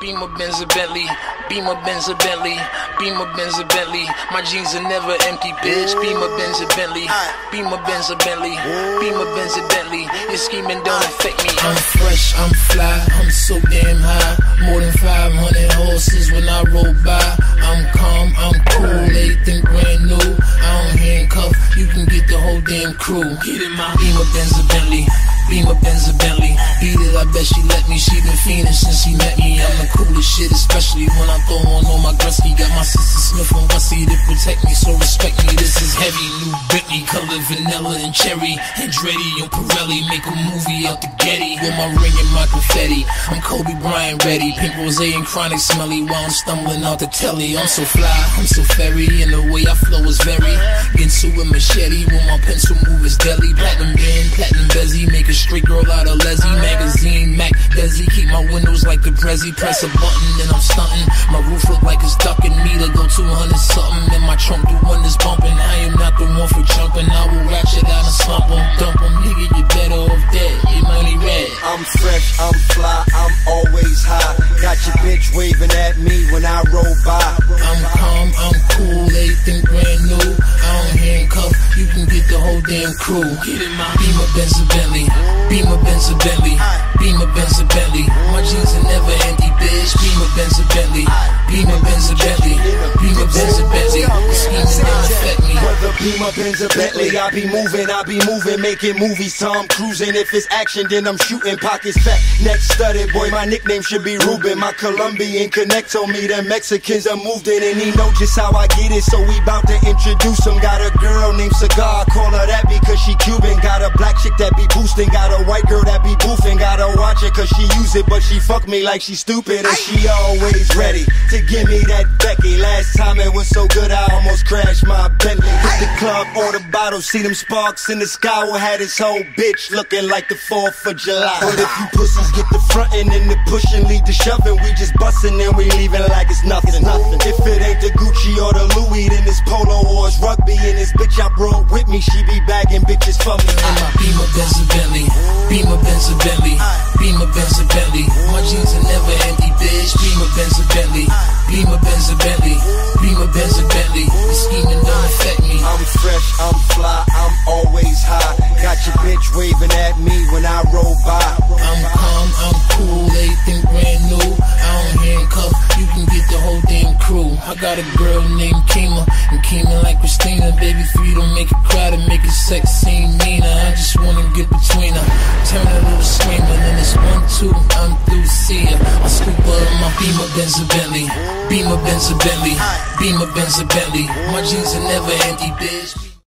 Beamer Benz a Bentley, Beamer Benz a Bentley, Beamer Benz a Bentley. My jeans are never empty, bitch. Beamer Benz a Bentley, Beamer Benz a Bentley, Beamer Benz a Bentley. Your scheming don't affect me. I'm fresh, I'm fly, I'm so damn high. More than 500 horses when I roll by. I'm calm, I'm cool, everything brand new. I don't handcuff, you can get the whole damn crew. Get in my Beamer Benz a Bentley. Beamer Benz a Bentley. Beat it, I bet she let me. She been fiending since she met me. I'm the coolest shit, especially when I throw on all my Gretzky. Got my sister Smith and Wessie to protect me, so respect me. This is heavy, new Bentley, color vanilla and cherry. Andretti and Pirelli make a movie out the Getty with my ring and my confetti. I'm Kobe Bryant ready, pink rose and chronic smelly while I'm stumbling out the telly. I'm so fly, I'm so fairy, and the way I flow is very. Into a machete when my pencil move is deadly. Platinum band, platinum bezzy, make a straight girl out of Leslie magazine. Like the Prezi. Press a button and I'm stunting. My roof look like it's ducking me to go 200 something. And my trunk the one that's bumping. I am not the one for jumping. I will ratchet out and slump 'em, dump 'em. Nigga, you better off dead. Your money red. I'm fresh, I'm fly, I'm always high. Got your bitch waving at me when I roll by. I'm calm, I'm cool, everything brand new. I don't handcuff, you can get the whole damn crew. Get in my Beamer Benz Bentley, Beamer Benz Bentley, Beamer Benz a Bentley. My jeans are never empty, bitch. Beamer Benz a Bentley, Beamer Benz a Bentley, Beamer Benz a Bentley. Beamer, Benz, or Bentley, I be moving, I be moving, making movies. Tom cruising. If it's action, then I'm shooting. Pockets fat, neck studded. Boy, my nickname should be Ruben. My Colombian connect told me the Mexicans are moved in, and he know just how I get it. So we bout to introduce him. Got a girl named Cigar, call her that because she Cuban. Got a black chick that be boosting. Got a white girl that be boofing. Gotta watch it cause she use it, but she fuck me like she stupid. And she always ready to give me that Becky. Last time it was so good, I almost crashed my Bentley. Hit the club, order bottles, see them sparks in the sky. We had this whole bitch looking like the 4th of July. But if you pussies get the frontin' and the pushing, lead the shoving, we just bustin' and we leavin' like it's nothing. nothing. If it ain't the Gucci or the Louis, then it's polo or it's rugby. And this bitch I brought with me, she be bagging bitches for me. In my Beamer Benz a Bentley, Beamer Benz a Bentley, Beamer Benz a Bentley. My jeans are never empty, bitch. Beamer Benz a Bentley, Beamer Benz a Bentley, Beamer Benz a Bentley. The scheming don't affect me. I'm fresh, I'm fly, I'm always high. Got your bitch waving at me when I roll by. I'm calm, I'm cool, everything brand new. I don't handcuff, you can get the whole damn crew. I got a girl to make it sex seem meaner. I just wanna get between her, turn a little screamer. Then it's one, two, I'm through, see ya. I scoop in my Beamer Benz Bentley, Beamer Benz Bentley, Beamer Benz Bentley. My jeans are never empty, bitch.